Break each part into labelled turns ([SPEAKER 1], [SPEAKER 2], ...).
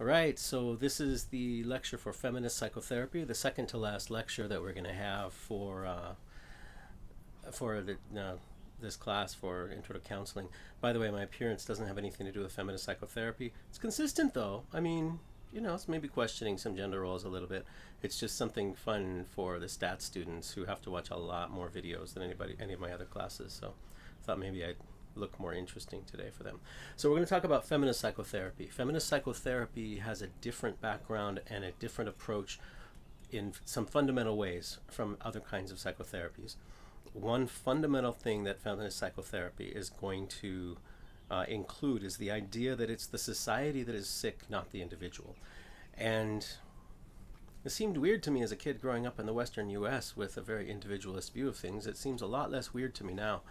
[SPEAKER 1] All right, so this is the lecture for feminist psychotherapy, the second to last lecture that we're going to have for uh, for the, uh, this class for Intro to Counseling. By the way, my appearance doesn't have anything to do with feminist psychotherapy. It's consistent though. I mean, you know, it's maybe questioning some gender roles a little bit. It's just something fun for the stats students who have to watch a lot more videos than anybody any of my other classes. So, I thought maybe I'd look more interesting today for them. So we're going to talk about feminist psychotherapy. Feminist psychotherapy has a different background and a different approach in some fundamental ways from other kinds of psychotherapies. One fundamental thing that feminist psychotherapy is going to uh, include is the idea that it's the society that is sick, not the individual. And it seemed weird to me as a kid growing up in the Western US with a very individualist view of things. It seems a lot less weird to me now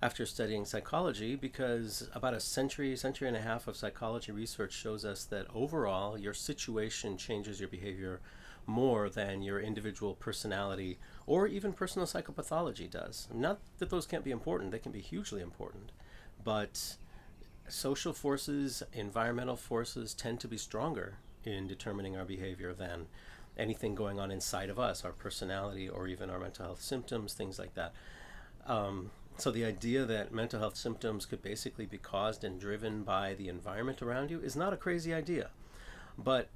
[SPEAKER 1] after studying psychology because about a century, century and a half of psychology research shows us that overall your situation changes your behavior more than your individual personality or even personal psychopathology does. Not that those can't be important, they can be hugely important, but social forces, environmental forces tend to be stronger in determining our behavior than anything going on inside of us, our personality, or even our mental health symptoms, things like that. Um, so the idea that mental health symptoms could basically be caused and driven by the environment around you is not a crazy idea. But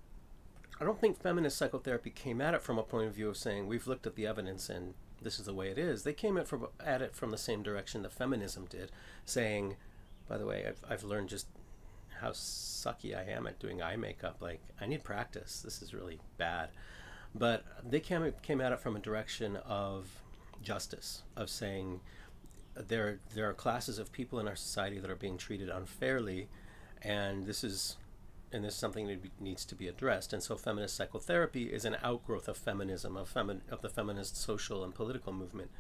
[SPEAKER 1] I don't think feminist psychotherapy came at it from a point of view of saying we've looked at the evidence and this is the way it is. They came at, from, at it from the same direction that feminism did, saying, by the way, I've, I've learned just how sucky I am at doing eye makeup. Like, I need practice. This is really bad. But they came, came at it from a direction of justice, of saying, there there are classes of people in our society that are being treated unfairly, and this is and this is something that needs to be addressed. And so, feminist psychotherapy is an outgrowth of feminism, of femi- of the feminist social and political movement.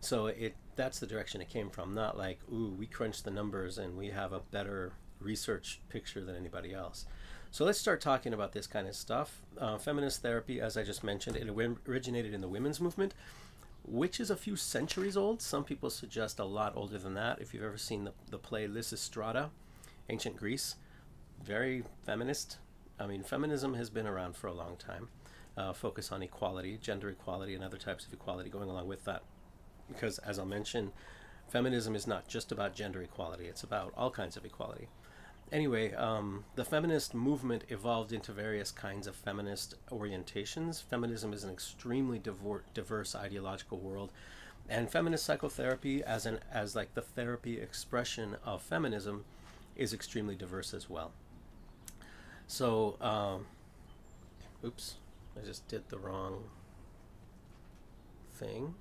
[SPEAKER 1] So it that's the direction it came from. Not like, ooh, we crunch the numbers and we have a better research picture than anybody else. So let's start talking about this kind of stuff. Uh, feminist therapy, as I just mentioned, it originated in the women's movement which is a few centuries old. Some people suggest a lot older than that. If you've ever seen the, the play Lysistrata, Ancient Greece, very feminist. I mean, feminism has been around for a long time. Uh, focus on equality, gender equality, and other types of equality going along with that. Because, as I'll mention, feminism is not just about gender equality, it's about all kinds of equality anyway, um, the feminist movement evolved into various kinds of feminist orientations. Feminism is an extremely diverse ideological world, and feminist psychotherapy, as an as like the therapy expression of feminism, is extremely diverse as well. So, um, oops, I just did the wrong thing.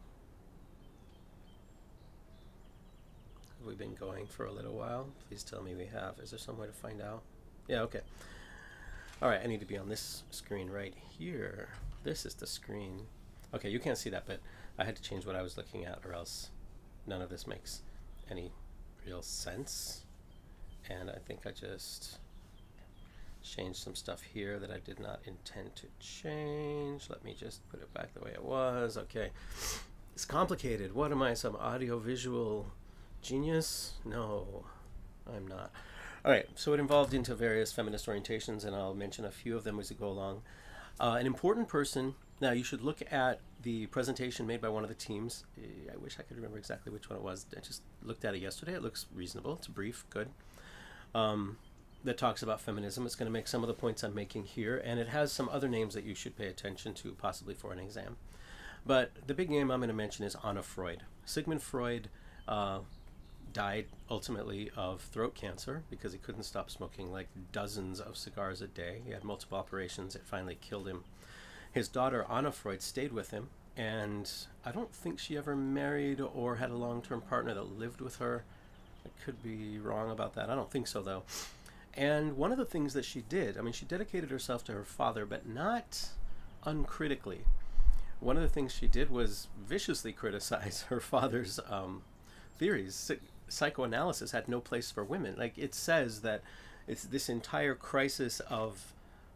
[SPEAKER 1] We been going for a little while? Please tell me we have. Is there some way to find out? Yeah, okay. All right, I need to be on this screen right here. This is the screen. Okay, you can't see that, but I had to change what I was looking at or else none of this makes any real sense. And I think I just changed some stuff here that I did not intend to change. Let me just put it back the way it was. Okay. It's complicated. What am I, some audio visual Genius? No, I'm not. All right, so it involved into various feminist orientations, and I'll mention a few of them as we go along. Uh, an important person. Now, you should look at the presentation made by one of the teams. I wish I could remember exactly which one it was. I just looked at it yesterday. It looks reasonable. It's brief, good. Um, that talks about feminism. It's going to make some of the points I'm making here, and it has some other names that you should pay attention to, possibly for an exam. But the big name I'm going to mention is Anna Freud. Sigmund Freud uh, died ultimately of throat cancer because he couldn't stop smoking like dozens of cigars a day. He had multiple operations. It finally killed him. His daughter, Anna Freud, stayed with him, and I don't think she ever married or had a long term partner that lived with her. I could be wrong about that. I don't think so, though. And one of the things that she did, I mean, she dedicated herself to her father, but not uncritically. One of the things she did was viciously criticize her father's um, theories, psychoanalysis had no place for women. Like it says that it's this entire crisis of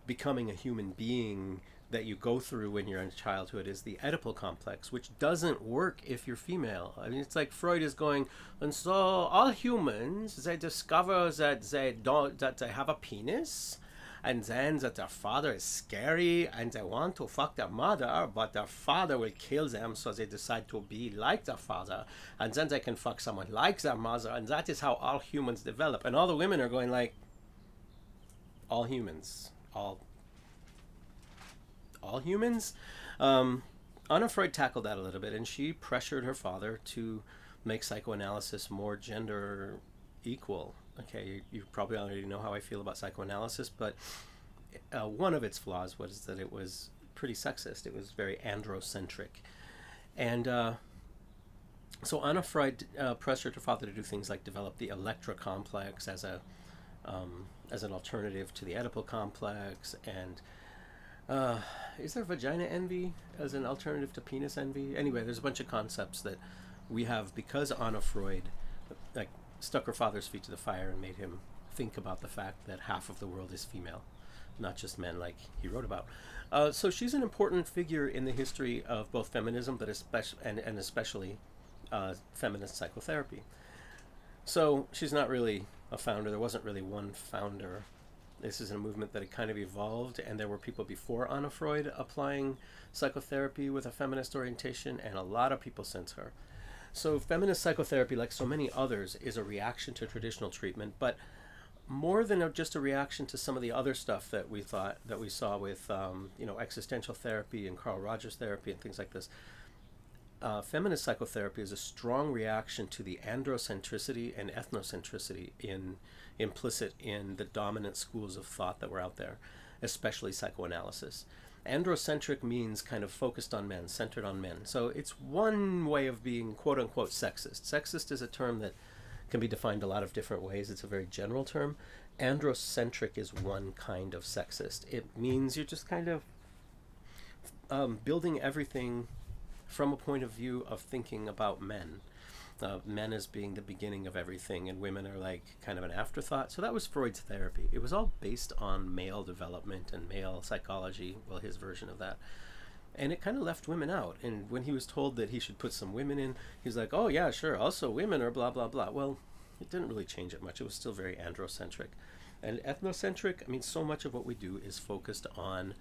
[SPEAKER 1] becoming a human being that you go through when you're in childhood is the Oedipal complex, which doesn't work if you're female. I mean, it's like Freud is going, and so all humans they discover that they don't that they have a penis, and then that their father is scary and they want to fuck their mother, but their father will kill them, so they decide to be like their father, and then they can fuck someone like their mother, and that is how all humans develop. And all the women are going like, all humans, all, all humans. Um, Freud tackled that a little bit, and she pressured her father to make psychoanalysis more gender equal. Okay, you, you probably already know how I feel about psychoanalysis, but uh, one of its flaws was that it was pretty sexist. It was very androcentric. And uh, so Anna Freud uh, pressured her father to do things like develop the Electra complex as a um, as an alternative to the Oedipal complex, and uh, is there vagina envy as an alternative to penis envy? Anyway, there's a bunch of concepts that we have because Anna Freud like stuck her father's feet to the fire and made him think about the fact that half of the world is female, not just men, like he wrote about. Uh, so she's an important figure in the history of both feminism, but especially and, and especially uh, feminist psychotherapy. So she's not really a founder. There wasn't really one founder. This is a movement that had kind of evolved, and there were people before Anna Freud applying psychotherapy with a feminist orientation, and a lot of people since her. So, feminist psychotherapy, like so many others, is a reaction to traditional treatment, but more than a, just a reaction to some of the other stuff that we thought that we saw with, um, you know, existential therapy and Carl Rogers therapy and things like this. Uh, feminist psychotherapy is a strong reaction to the androcentricity and ethnocentricity in implicit in the dominant schools of thought that were out there, especially psychoanalysis androcentric means kind of focused on men, centered on men. So it's one way of being quote unquote sexist. Sexist is a term that can be defined a lot of different ways. It's a very general term. Androcentric is one kind of sexist. It means you're just kind of um, building everything from a point of view of thinking about men uh, men as being the beginning of everything and women are like kind of an afterthought. So that was Freud's therapy. It was all based on male development and male psychology, well, his version of that. And it kind of left women out. And when he was told that he should put some women in, he was like, oh, yeah, sure, also women are blah, blah, blah. Well, it didn't really change it much. It was still very androcentric. And ethnocentric, I mean, so much of what we do is focused on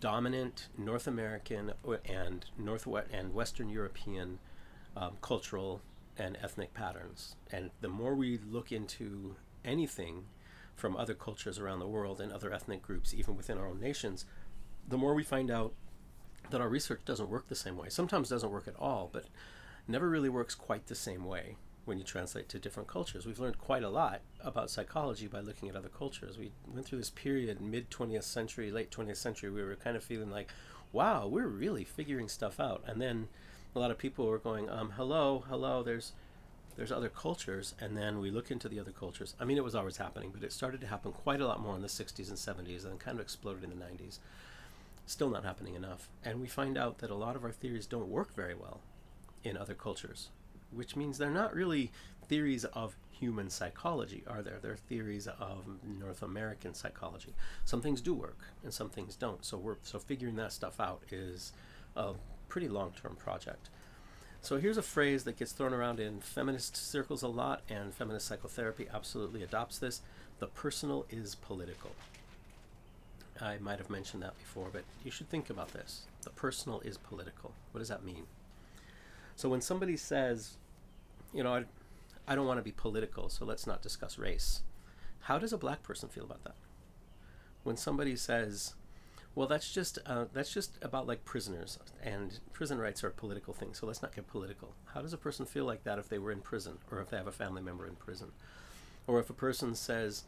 [SPEAKER 1] dominant North American and North and Western European um, cultural and ethnic patterns. And the more we look into anything from other cultures around the world and other ethnic groups, even within our own nations, the more we find out that our research doesn't work the same way. Sometimes doesn't work at all, but never really works quite the same way when you translate to different cultures. We've learned quite a lot about psychology by looking at other cultures. We went through this period, mid 20th century, late 20th century, we were kind of feeling like, wow, we're really figuring stuff out. And then a lot of people were going, um, hello, hello, there's there's other cultures, and then we look into the other cultures. I mean, it was always happening, but it started to happen quite a lot more in the 60s and 70s, and kind of exploded in the 90s. Still not happening enough. And we find out that a lot of our theories don't work very well in other cultures, which means they're not really theories of human psychology, are there? They're theories of North American psychology. Some things do work, and some things don't. So we're so figuring that stuff out is pretty long-term project. So here's a phrase that gets thrown around in feminist circles a lot, and feminist psychotherapy absolutely adopts this. The personal is political. I might have mentioned that before, but you should think about this. The personal is political. What does that mean? So when somebody says, you know, I, I don't want to be political, so let's not discuss race, how does a black person feel about that? When somebody says, well, that's just uh, that's just about like prisoners, and prison rights are a political thing. So let's not get political. How does a person feel like that if they were in prison, or if they have a family member in prison, or if a person says,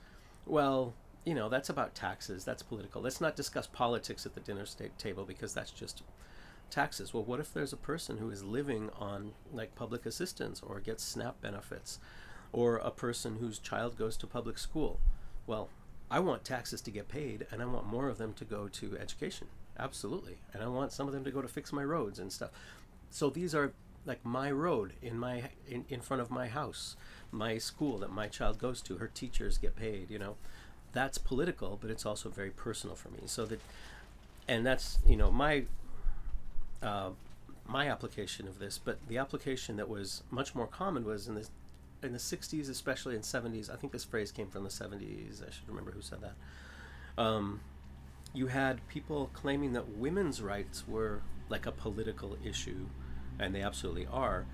[SPEAKER 1] "Well, you know, that's about taxes. That's political. Let's not discuss politics at the dinner table because that's just taxes." Well, what if there's a person who is living on like public assistance or gets SNAP benefits, or a person whose child goes to public school? Well, I want taxes to get paid, and I want more of them to go to education. Absolutely, and I want some of them to go to fix my roads and stuff. So these are like my road in my in, in front of my house, my school that my child goes to. Her teachers get paid. You know, that's political, but it's also very personal for me. So that, and that's you know my. Uh, my application of this, but the application that was much more common was in the in the 60s, especially in 70s, I think this phrase came from the 70s. I should remember who said that. Um, you had people claiming that women's rights were like a political issue, and they absolutely are,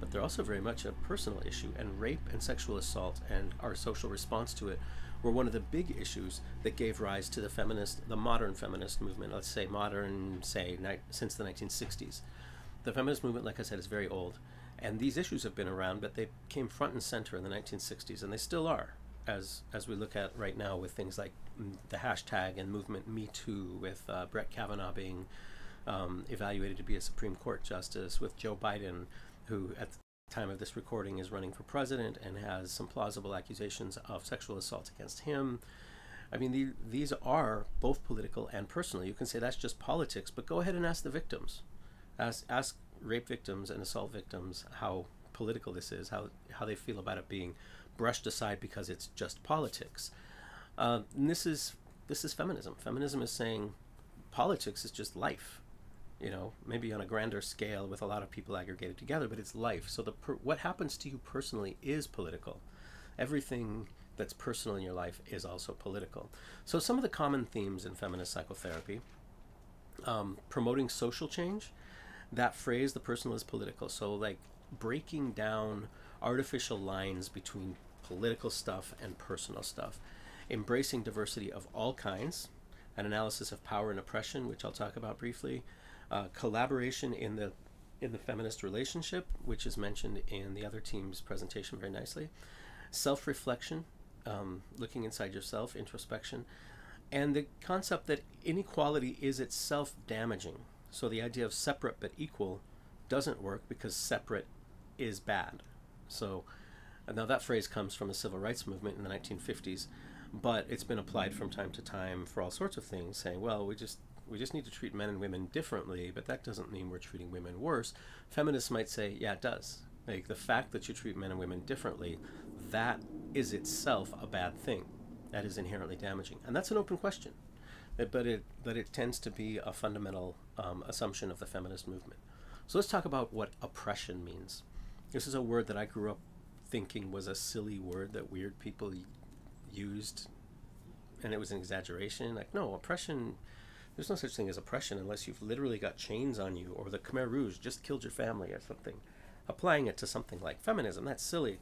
[SPEAKER 1] but they're also very much a personal issue. And rape and sexual assault and our social response to it were one of the big issues that gave rise to the feminist, the modern feminist movement. Let's say modern, say ni- since the 1960s. The feminist movement, like I said, is very old, and these issues have been around, but they came front and center in the 1960s, and they still are, as as we look at right now with things like mm, the hashtag and movement Me Too, with uh, Brett Kavanaugh being um, evaluated to be a Supreme Court justice, with Joe Biden, who at the time of this recording is running for president and has some plausible accusations of sexual assault against him. I mean, the, these are both political and personal. You can say that's just politics, but go ahead and ask the victims. Ask, ask rape victims and assault victims how political this is, how, how they feel about it being brushed aside because it's just politics. Uh, this is this is feminism. Feminism is saying politics is just life you know, maybe on a grander scale with a lot of people aggregated together, but it's life. So the per- what happens to you personally is political. Everything that's personal in your life is also political. So some of the common themes in feminist psychotherapy, um, promoting social change, that phrase, the personal is political. So like breaking down artificial lines between political stuff and personal stuff, embracing diversity of all kinds, an analysis of power and oppression, which I'll talk about briefly, uh, collaboration in the in the feminist relationship, which is mentioned in the other team's presentation very nicely, self-reflection, um, looking inside yourself, introspection, and the concept that inequality is itself damaging. So the idea of separate but equal doesn't work because separate is bad. So now that phrase comes from the civil rights movement in the 1950s, but it's been applied from time to time for all sorts of things, saying, well, we just we just need to treat men and women differently, but that doesn't mean we're treating women worse. Feminists might say, yeah, it does. Like the fact that you treat men and women differently, that is itself a bad thing. That is inherently damaging, and that's an open question. But it but it tends to be a fundamental um, assumption of the feminist movement. So let's talk about what oppression means. This is a word that I grew up thinking was a silly word that weird people used, and it was an exaggeration. Like no, oppression there's no such thing as oppression unless you've literally got chains on you or the Khmer Rouge just killed your family or something. Applying it to something like feminism, that's silly.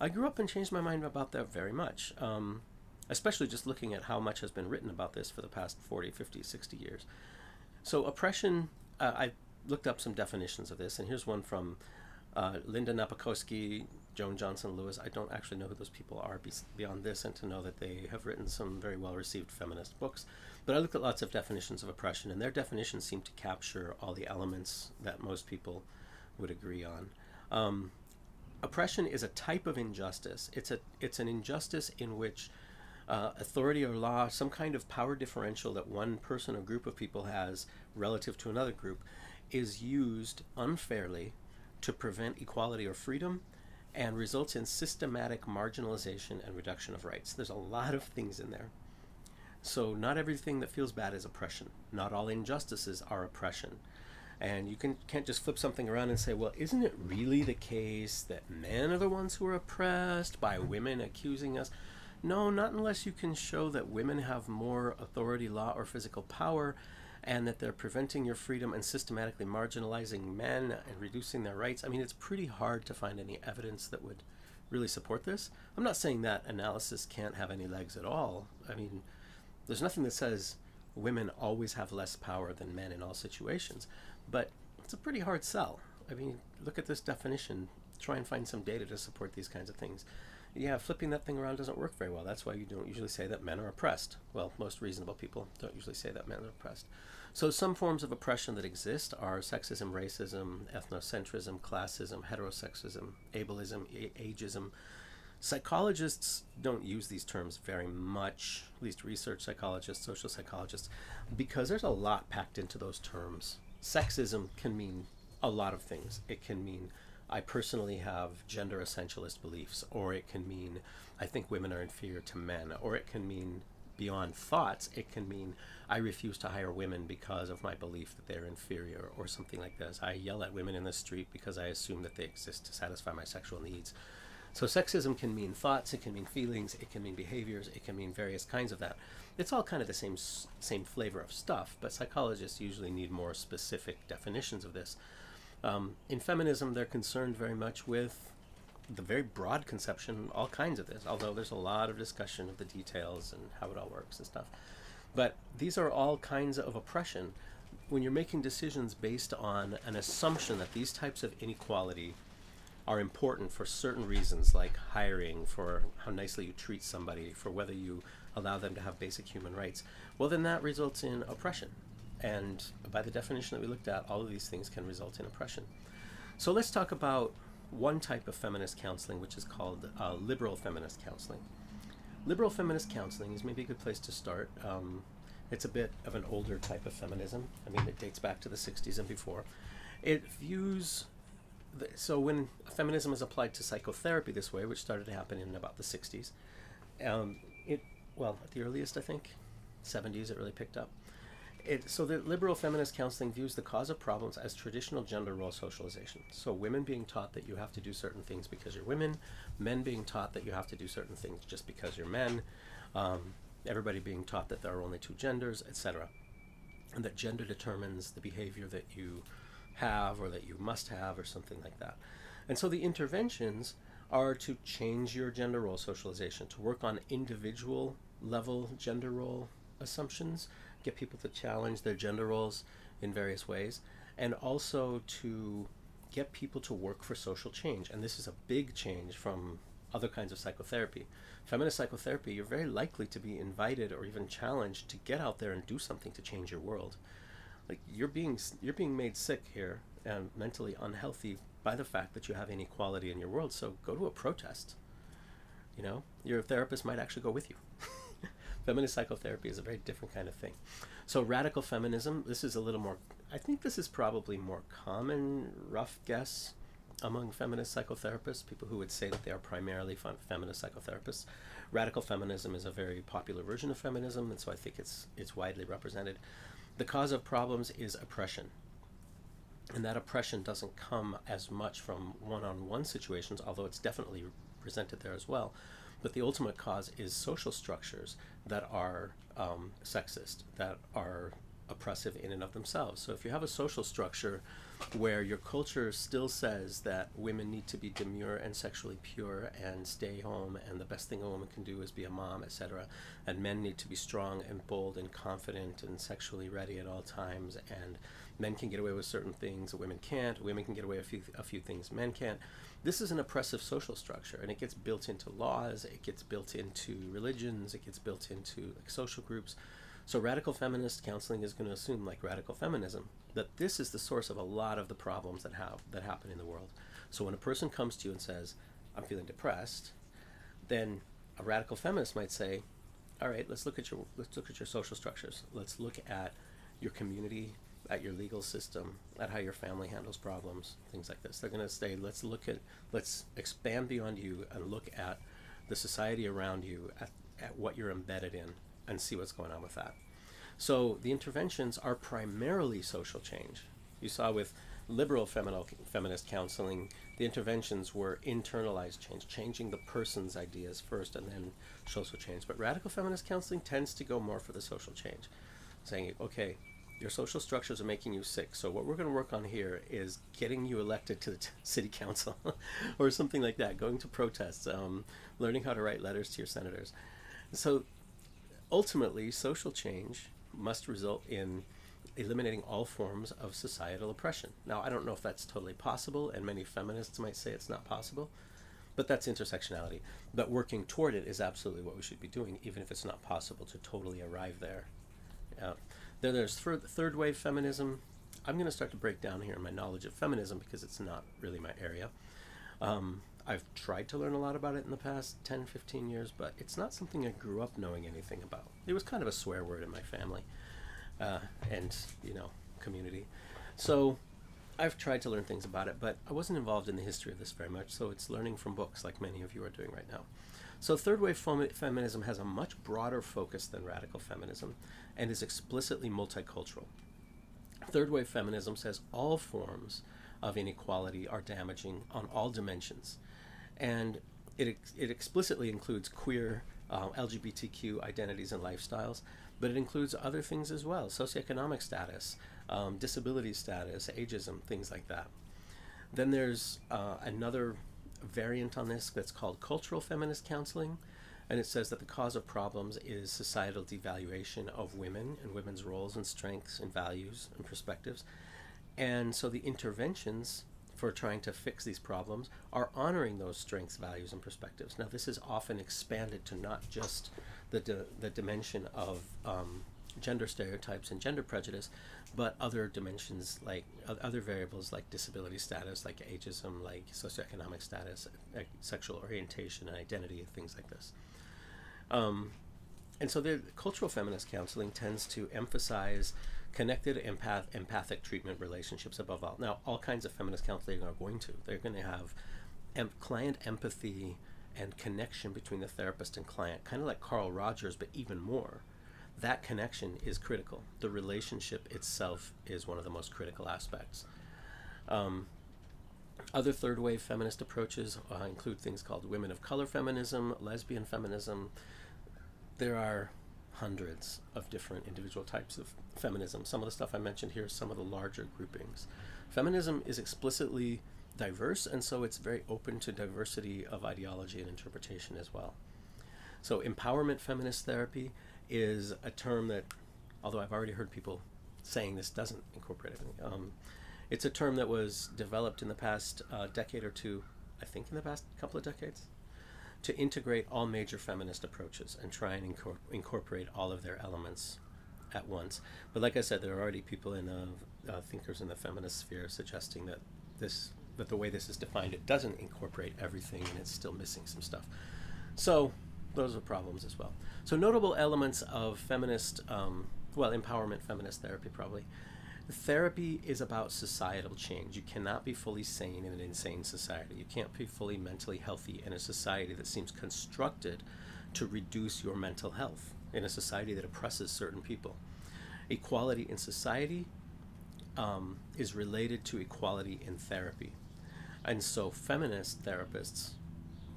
[SPEAKER 1] I grew up and changed my mind about that very much, um, especially just looking at how much has been written about this for the past 40, 50, 60 years. So, oppression, uh, I looked up some definitions of this, and here's one from uh, Linda Napikoski, Jone Johnson Lewis. I don't actually know who those people are beyond this, and to know that they have written some very well received feminist books. But I looked at lots of definitions of oppression, and their definitions seem to capture all the elements that most people would agree on. Um, oppression is a type of injustice. It's a it's an injustice in which uh, authority or law, some kind of power differential that one person or group of people has relative to another group, is used unfairly to prevent equality or freedom and results in systematic marginalization and reduction of rights. There's a lot of things in there. So, not everything that feels bad is oppression. Not all injustices are oppression. And you can, can't just flip something around and say, well, isn't it really the case that men are the ones who are oppressed by women accusing us? No, not unless you can show that women have more authority, law, or physical power, and that they're preventing your freedom and systematically marginalizing men and reducing their rights. I mean, it's pretty hard to find any evidence that would really support this. I'm not saying that analysis can't have any legs at all. I mean, there's nothing that says women always have less power than men in all situations, but it's a pretty hard sell. I mean, look at this definition. Try and find some data to support these kinds of things. Yeah, flipping that thing around doesn't work very well. That's why you don't usually say that men are oppressed. Well, most reasonable people don't usually say that men are oppressed. So, some forms of oppression that exist are sexism, racism, ethnocentrism, classism, heterosexism, ableism, ageism, Psychologists don't use these terms very much, at least research psychologists, social psychologists, because there's a lot packed into those terms. Sexism can mean a lot of things. It can mean I personally have gender essentialist beliefs, or it can mean I think women are inferior to men, or it can mean beyond thoughts, it can mean I refuse to hire women because of my belief that they're inferior, or something like this. I yell at women in the street because I assume that they exist to satisfy my sexual needs So sexism can mean thoughts, it can mean feelings, it can mean behaviors, it can mean various kinds of that. It's all kind of the same same flavor of stuff, but psychologists usually need more specific definitions of this. Um, in feminism, they're concerned very much with the very broad conception, all kinds of this, although there's a lot of discussion of the details and how it all works and stuff. But these are all kinds of oppression when you're making decisions based on an assumption that these types of inequality are important for certain reasons, like hiring, for how nicely you treat somebody, for whether you allow them to have basic human rights, well, then that results in oppression. And by the definition that we looked at, all of these things can result in oppression. So let's talk about one type of feminist counseling, which is called uh, liberal feminist counseling. Liberal feminist counseling is maybe a good place to start. Um, it's a bit of an older type of feminism. I mean, it dates back to the 60s and before. It views so when feminism is applied to psychotherapy this way, which started to happen in about the 60s, um, it well at the earliest I think, 70s it really picked up. It, so the liberal feminist counseling views the cause of problems as traditional gender role socialization. So women being taught that you have to do certain things because you're women, men being taught that you have to do certain things just because you're men, um, everybody being taught that there are only two genders, etc., and that gender determines the behavior that you have or that you must have or something like that. And so the interventions are to change your gender role socialization, to work on individual level gender role assumptions, get people to challenge their gender roles in various ways, and also to get people to work for social change. And this is a big change from other kinds of psychotherapy. Feminist psychotherapy, you're very likely to be invited or even challenged to get out there and do something to change your world like you're being you're being made sick here and mentally unhealthy by the fact that you have inequality in your world. So go to a protest. You know, your therapist might actually go with you. Feminist psychotherapy is a very different kind of thing. So radical feminism, this is a little more. I think this is probably more common, rough guess among feminist psychotherapists, people who would say that they are primarily feminist psychotherapists. Radical feminism is a very popular version of feminism, and so I think it's it's widely represented. The cause of problems is oppression. And that oppression doesn't come as much from one on one situations, although it's definitely presented there as well. But the ultimate cause is social structures that are um, sexist, that are oppressive in and of themselves. So if you have a social structure where your culture still says that women need to be demure and sexually pure and stay home and the best thing a woman can do is be a mom etc and men need to be strong and bold and confident and sexually ready at all times and men can get away with certain things that women can't women can get away with a few, a few things men can't this is an oppressive social structure and it gets built into laws it gets built into religions it gets built into like, social groups so radical feminist counseling is going to assume, like radical feminism, that this is the source of a lot of the problems that have that happen in the world. So when a person comes to you and says, "I'm feeling depressed," then a radical feminist might say, "All right, let's look at your let's look at your social structures. Let's look at your community, at your legal system, at how your family handles problems, things like this." They're going to say, "Let's look at let's expand beyond you and look at the society around you, at, at what you're embedded in." and see what's going on with that. So the interventions are primarily social change. You saw with liberal feminist counseling, the interventions were internalized change, changing the person's ideas first and then social change. But radical feminist counseling tends to go more for the social change, saying, okay, your social structures are making you sick. So what we're going to work on here is getting you elected to the city council or something like that, going to protests, um, learning how to write letters to your senators. So Ultimately, social change must result in eliminating all forms of societal oppression. Now, I don't know if that's totally possible, and many feminists might say it's not possible, but that's intersectionality. But working toward it is absolutely what we should be doing, even if it's not possible to totally arrive there. Uh, then there's third, third wave feminism. I'm going to start to break down here my knowledge of feminism because it's not really my area. Um, I've tried to learn a lot about it in the past 10, 15 years, but it's not something I grew up knowing anything about. It was kind of a swear word in my family uh, and, you know, community. So I've tried to learn things about it, but I wasn't involved in the history of this very much, so it's learning from books like many of you are doing right now. So third wave fem- feminism has a much broader focus than radical feminism and is explicitly multicultural. Third wave feminism says all forms of inequality are damaging on all dimensions and it, ex- it explicitly includes queer, uh, LGBTQ identities and lifestyles, but it includes other things as well socioeconomic status, um, disability status, ageism, things like that. Then there's uh, another variant on this that's called cultural feminist counseling, and it says that the cause of problems is societal devaluation of women and women's roles and strengths and values and perspectives. And so the interventions for trying to fix these problems are honoring those strengths, values, and perspectives. Now, this is often expanded to not just the, the dimension of um, gender stereotypes and gender prejudice, but other dimensions like other variables like disability status, like ageism, like socioeconomic status, sexual orientation and identity, things like this. Um, and so the cultural feminist counseling tends to emphasize connected empath empathic treatment relationships above all. Now, all kinds of feminist counseling are going to. They're going to have em- client empathy and connection between the therapist and client, kind of like Carl Rogers, but even more. That connection is critical. The relationship itself is one of the most critical aspects. Um, other third wave feminist approaches uh, include things called women of color feminism, lesbian feminism. There are hundreds of different individual types of feminism. Some of the stuff I mentioned here, some of the larger groupings. Feminism is explicitly diverse, and so it's very open to diversity of ideology and interpretation as well. So, empowerment feminist therapy is a term that, although I've already heard people saying this doesn't incorporate everything, um, it's a term that was developed in the past uh, decade or two, I think in the past couple of decades, to integrate all major feminist approaches and try and incor- incorporate all of their elements at once. But like I said, there are already people in uh, uh, thinkers in the feminist sphere suggesting that this that the way this is defined, it doesn't incorporate everything and it's still missing some stuff. So those are problems as well. So notable elements of feminist, um, well, empowerment feminist therapy probably. Therapy is about societal change. You cannot be fully sane in an insane society. You can't be fully mentally healthy in a society that seems constructed to reduce your mental health, in a society that oppresses certain people. Equality in society um, is related to equality in therapy. And so, feminist therapists,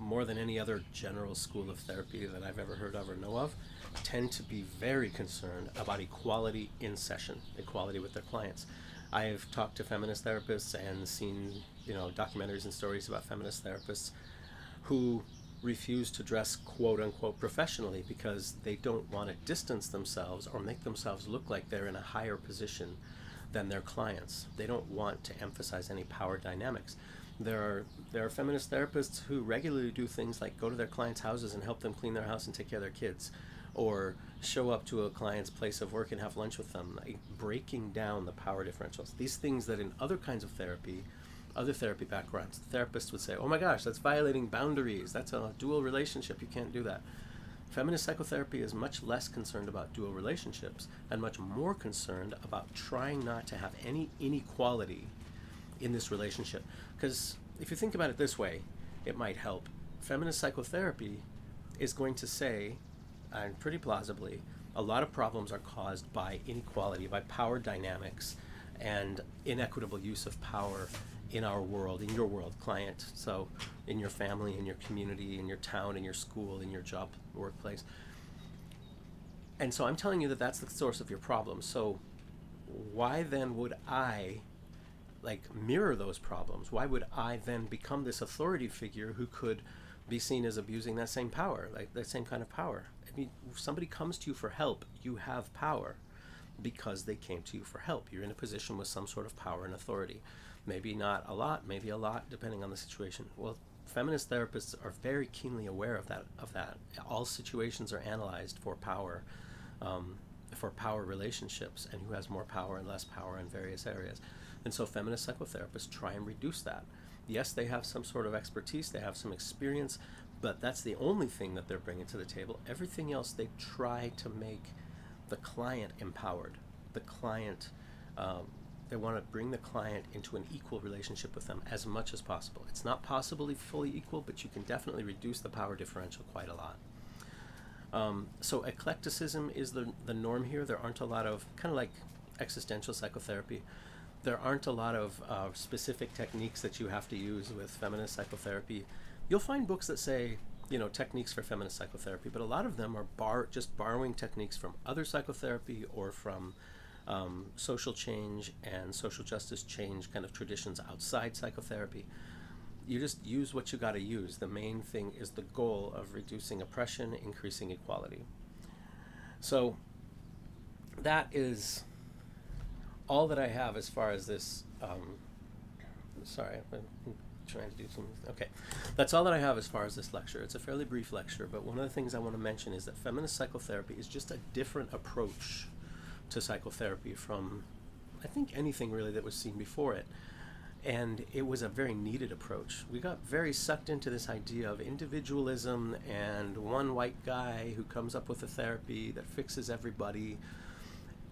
[SPEAKER 1] more than any other general school of therapy that I've ever heard of or know of, tend to be very concerned about equality in session, equality with their clients. I've talked to feminist therapists and seen, you know, documentaries and stories about feminist therapists who refuse to dress quote unquote professionally because they don't want to distance themselves or make themselves look like they're in a higher position than their clients. They don't want to emphasize any power dynamics. There are there are feminist therapists who regularly do things like go to their clients' houses and help them clean their house and take care of their kids, or show up to a client's place of work and have lunch with them, like breaking down the power differentials. These things that in other kinds of therapy, other therapy backgrounds, the therapists would say, "Oh my gosh, that's violating boundaries. That's a dual relationship. You can't do that." Feminist psychotherapy is much less concerned about dual relationships and much more concerned about trying not to have any inequality in this relationship. Because if you think about it this way, it might help. Feminist psychotherapy is going to say, and pretty plausibly, a lot of problems are caused by inequality, by power dynamics, and inequitable use of power in our world, in your world, client. So, in your family, in your community, in your town, in your school, in your job, workplace. And so, I'm telling you that that's the source of your problem. So, why then would I like mirror those problems? Why would I then become this authority figure who could be seen as abusing that same power, like that same kind of power? I mean, if somebody comes to you for help, you have power because they came to you for help. You're in a position with some sort of power and authority. Maybe not a lot, maybe a lot, depending on the situation. Well, feminist therapists are very keenly aware of that. Of that, all situations are analyzed for power, um, for power relationships, and who has more power and less power in various areas. And so, feminist psychotherapists try and reduce that. Yes, they have some sort of expertise, they have some experience, but that's the only thing that they're bringing to the table. Everything else, they try to make the client empowered. The client, um, they want to bring the client into an equal relationship with them as much as possible. It's not possibly fully equal, but you can definitely reduce the power differential quite a lot. Um, so eclecticism is the, the norm here. There aren't a lot of, kind of like existential psychotherapy, there aren't a lot of uh, specific techniques that you have to use with feminist psychotherapy. you'll find books that say, you know, techniques for feminist psychotherapy, but a lot of them are bar- just borrowing techniques from other psychotherapy or from um, social change and social justice change kind of traditions outside psychotherapy. You just use what you got to use. The main thing is the goal of reducing oppression, increasing equality. So that is all that I have as far as this. Um, sorry, I'm trying to do some. Okay, that's all that I have as far as this lecture. It's a fairly brief lecture, but one of the things I want to mention is that feminist psychotherapy is just a different approach to psychotherapy from, I think, anything really that was seen before it. And it was a very needed approach. We got very sucked into this idea of individualism and one white guy who comes up with a therapy that fixes everybody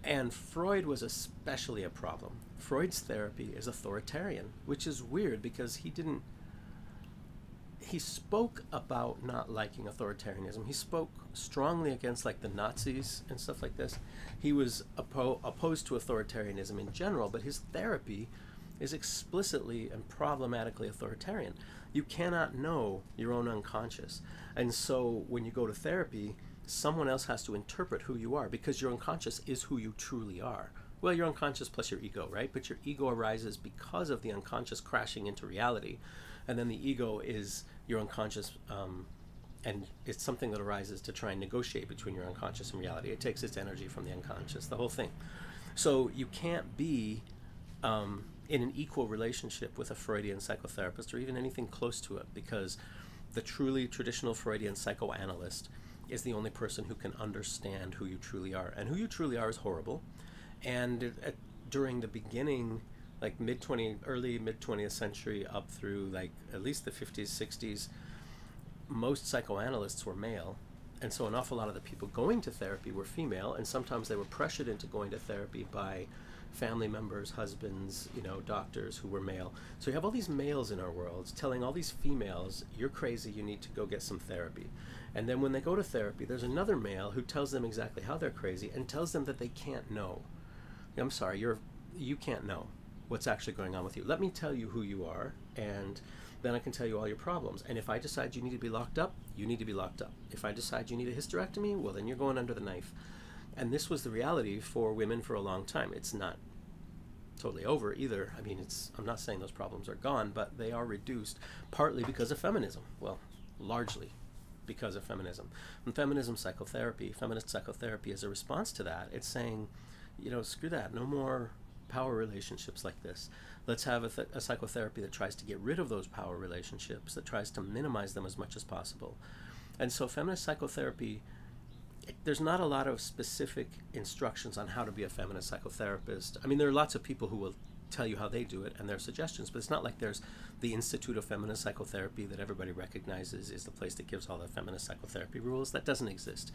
[SPEAKER 1] and Freud was especially a problem. Freud's therapy is authoritarian, which is weird because he didn't. He spoke about not liking authoritarianism. He spoke strongly against like the Nazis and stuff like this. He was oppo- opposed to authoritarianism in general, but his therapy is explicitly and problematically authoritarian. You cannot know your own unconscious. And so when you go to therapy, someone else has to interpret who you are because your unconscious is who you truly are. Well, your unconscious plus your ego, right? But your ego arises because of the unconscious crashing into reality. And then the ego is your unconscious, um, and it's something that arises to try and negotiate between your unconscious and reality. It takes its energy from the unconscious, the whole thing. So you can't be um, in an equal relationship with a Freudian psychotherapist or even anything close to it because the truly traditional Freudian psychoanalyst is the only person who can understand who you truly are. And who you truly are is horrible. And during the beginning, like mid 20, early mid 20th century up through like at least the 50s, 60s, most psychoanalysts were male. And so an awful lot of the people going to therapy were female, and sometimes they were pressured into going to therapy by family members, husbands, you know, doctors who were male. So you have all these males in our world telling all these females, "You're crazy. You need to go get some therapy." And then when they go to therapy, there's another male who tells them exactly how they're crazy and tells them that they can't know. I'm sorry, you're you can't know what's actually going on with you. Let me tell you who you are and then I can tell you all your problems. And if I decide you need to be locked up, you need to be locked up. If I decide you need a hysterectomy, well then you're going under the knife. And this was the reality for women for a long time. It's not totally over either. I mean, it's I'm not saying those problems are gone, but they are reduced partly because of feminism. Well, largely because of feminism. And feminism psychotherapy, feminist psychotherapy is a response to that. It's saying, you know, screw that, no more power relationships like this. Let's have a, a psychotherapy that tries to get rid of those power relationships, that tries to minimize them as much as possible. And so, feminist psychotherapy, there's not a lot of specific instructions on how to be a feminist psychotherapist. I mean, there are lots of people who will tell you how they do it and their suggestions. But it's not like there's the Institute of Feminist Psychotherapy that everybody recognizes is the place that gives all the feminist psychotherapy rules. That doesn't exist.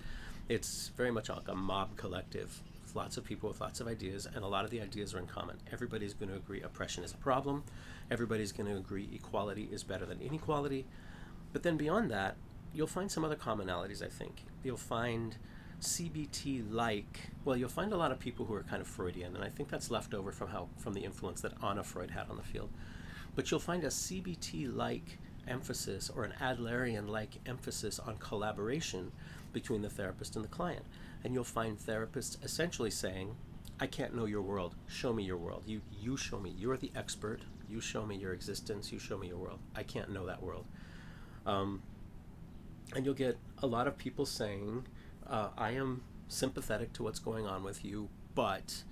[SPEAKER 1] It's very much like a mob collective lots of people with lots of ideas, and a lot of the ideas are in common. Everybody's going to agree oppression is a problem. Everybody's going to agree equality is better than inequality. But then beyond that, you'll find some other commonalities, I think. You'll find CBT like, well, you'll find a lot of people who are kind of Freudian, and I think that's left over from how from the influence that Anna Freud had on the field. But you'll find a CBT like emphasis or an Adlerian like emphasis on collaboration between the therapist and the client. And you'll find therapists essentially saying, I can't know your world. Show me your world. You you show me. You're the expert. You show me your existence. You show me your world. I can't know that world. Um, and you'll get a lot of people saying, uh, I am sympathetic to what's going on with you, but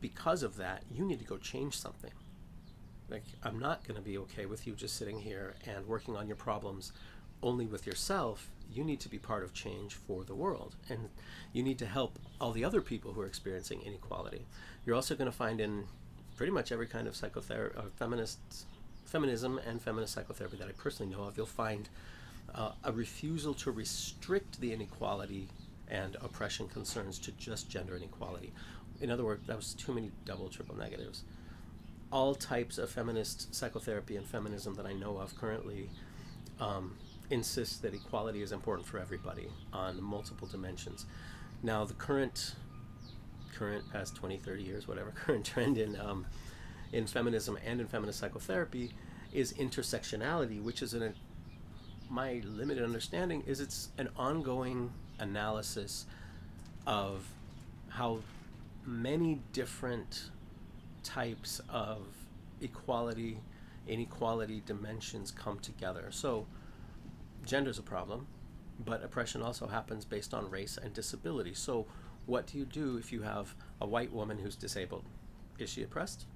[SPEAKER 1] because of that, you need to go change something. Like, I'm not going to be okay with you just sitting here and working on your problems only with yourself. You need to be part of change for the world. And you need to help all the other people who are experiencing inequality. You're also going to find in pretty much every kind of psychotherapy, uh, feminist, feminism and feminist psychotherapy that I personally know of, you'll find uh, a refusal to restrict the inequality and oppression concerns to just gender inequality. In other words, that was too many double, triple negatives. All types of feminist psychotherapy and feminism that I know of currently um, insist that equality is important for everybody on multiple dimensions. Now, the current, current past 20, 30 years, whatever, current trend in, um, in feminism and in feminist psychotherapy is intersectionality, which is an my limited understanding is it's an ongoing analysis of how many different types of equality, inequality dimensions come together. So, gender is a problem, but oppression also happens based on race and disability. So, what do you do if you have a white woman who's disabled? Is she oppressed?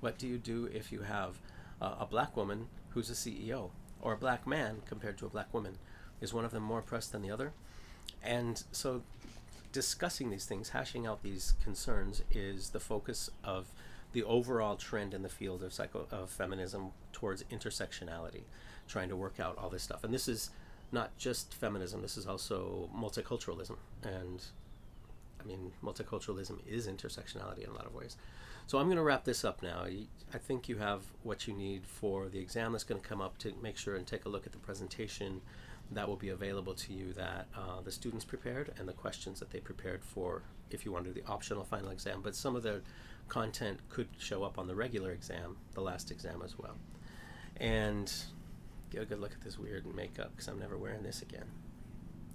[SPEAKER 1] What do you do if you have uh, a black woman who's a CEO or a black man compared to a black woman? Is one of them more oppressed than the other? And so, discussing these things, hashing out these concerns, is the focus of the overall trend in the field of psycho of feminism towards intersectionality, trying to work out all this stuff. And this is not just feminism. This is also multiculturalism and I mean, multiculturalism is intersectionality in a lot of ways. So I'm going to wrap this up now. I think you have what you need for the exam that's going to come up to make sure and take a look at the presentation that will be available to you that uh, the students prepared and the questions that they prepared for if you want to do the optional final exam. But some of the content could show up on the regular exam, the last exam as well. And get a good look at this weird makeup because I'm never wearing this again.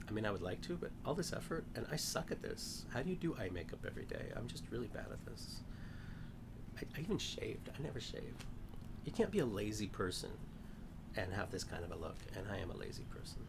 [SPEAKER 1] I mean, I would like to, but all this effort, and I suck at this. How do you do eye makeup every day? I'm just really bad at this. I, I even shaved. I never shave. You can't be a lazy person and have this kind of a look, and I am a lazy person.